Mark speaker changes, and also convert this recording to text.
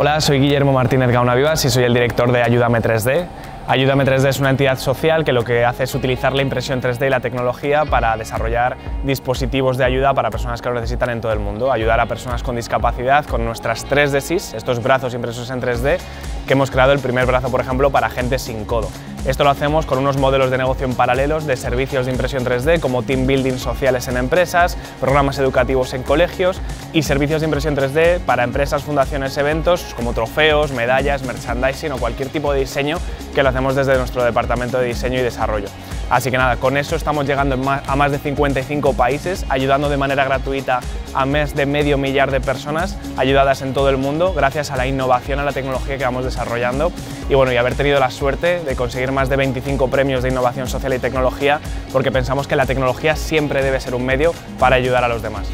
Speaker 1: Hola, soy Guillermo Martínez Gauna Vivas y soy el director de Ayúdame 3D. Ayúdame 3D es una entidad social que lo que hace es utilizar la impresión 3D y la tecnología para desarrollar dispositivos de ayuda para personas que lo necesitan en todo el mundo. Ayudar a personas con discapacidad con nuestras 3D SIS, estos brazos impresos en 3D, que hemos creado el primer brazo, por ejemplo, para gente sin codo. Esto lo hacemos con unos modelos de negocio en paralelos de servicios de impresión 3D como team building sociales en empresas, programas educativos en colegios y servicios de impresión 3D para empresas, fundaciones, eventos como trofeos, medallas, merchandising o cualquier tipo de diseño que lo hacemos desde nuestro departamento de diseño y desarrollo. Así que nada, con eso estamos llegando a más de 55 países, ayudando de manera gratuita a más de medio millar de personas ayudadas en todo el mundo gracias a la innovación, a la tecnología que vamos desarrollando y bueno, y haber tenido la suerte de conseguir más de 25 premios de innovación social y tecnología porque pensamos que la tecnología siempre debe ser un medio para ayudar a los demás.